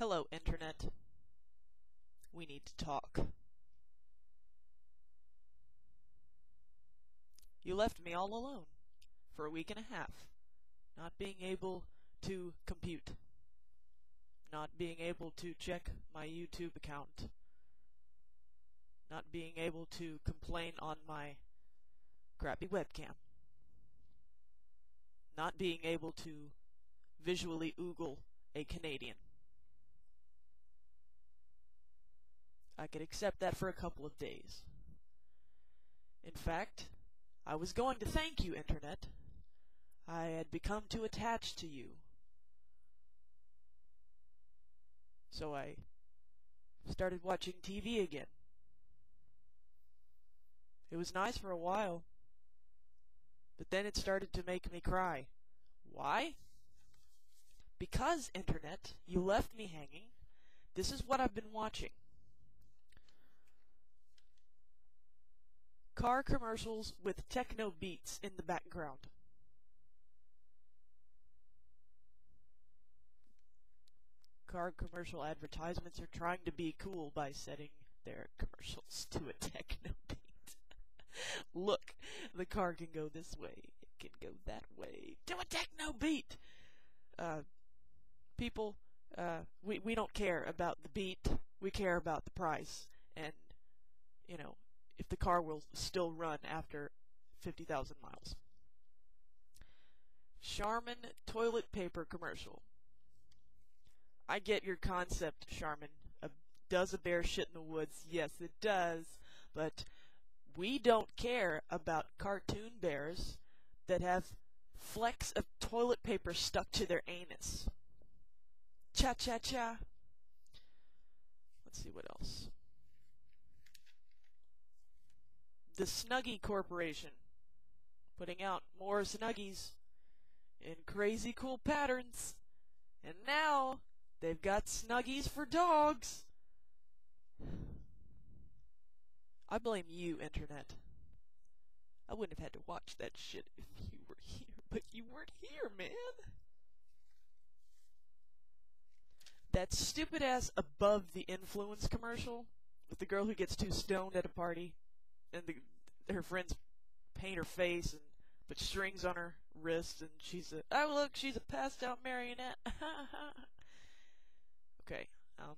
Hello, Internet. We need to talk. You left me all alone for a week and a half, not being able to compute, not being able to check my YouTube account, not being able to complain on my crappy webcam, not being able to visually oogle a Canadian. I could accept that for a couple of days. In fact, I was going to thank you, Internet. I had become too attached to you. So I started watching TV again. It was nice for a while, but then it started to make me cry. Why? Because, Internet, you left me hanging. This is what I've been watching. Car commercials with techno beats in the background. Car commercial advertisements are trying to be cool by setting their commercials to a techno beat. Look, the car can go this way, it can go that way, to a techno beat. Uh, people, uh, we we don't care about the beat, we care about the price, and you know, the car will still run after 50,000 miles. Charmin toilet paper commercial. I get your concept, Charmin. Uh, does a bear shit in the woods? Yes, it does. But we don't care about cartoon bears that have flecks of toilet paper stuck to their anus. Cha cha cha. Let's see what else. The Snuggie Corporation, putting out more Snuggies in crazy cool patterns. And now they've got Snuggies for dogs. I blame you, Internet. I wouldn't have had to watch that shit if you were here, but you weren't here, man. That stupid ass above the influence commercial with the girl who gets too stoned at a party and the, her friends paint her face and put strings on her wrists, and she's a oh look, she's a passed out marionette. okay, um,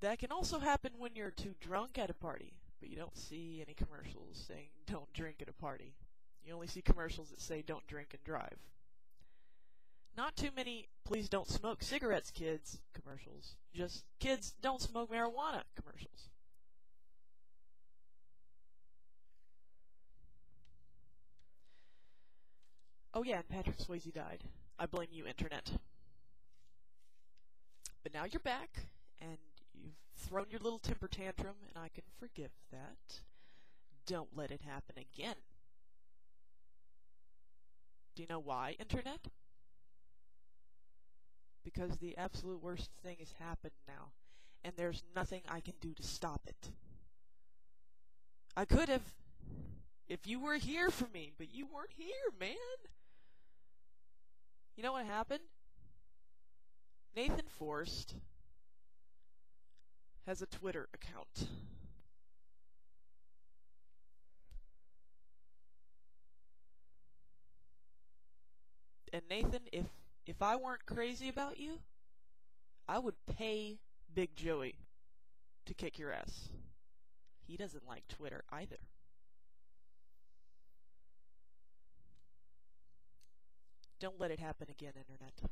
that can also happen when you're too drunk at a party, but you don't see any commercials saying don't drink at a party. You only see commercials that say don't drink and drive. Not too many please don't smoke cigarettes, kids commercials. Just kids don't smoke marijuana commercials. Oh yeah, Patrick Swayze died. I blame you, Internet. But now you're back, and you've thrown your little temper tantrum, and I can forgive that. Don't let it happen again. Do you know why, Internet? Because the absolute worst thing has happened now, and there's nothing I can do to stop it. I could have, if you were here for me, but you weren't here, man. You know what happened? Nathan Forst has a Twitter account. And Nathan, if if I weren't crazy about you, I would pay Big Joey to kick your ass. He doesn't like Twitter either. Don't let it happen again, Internet.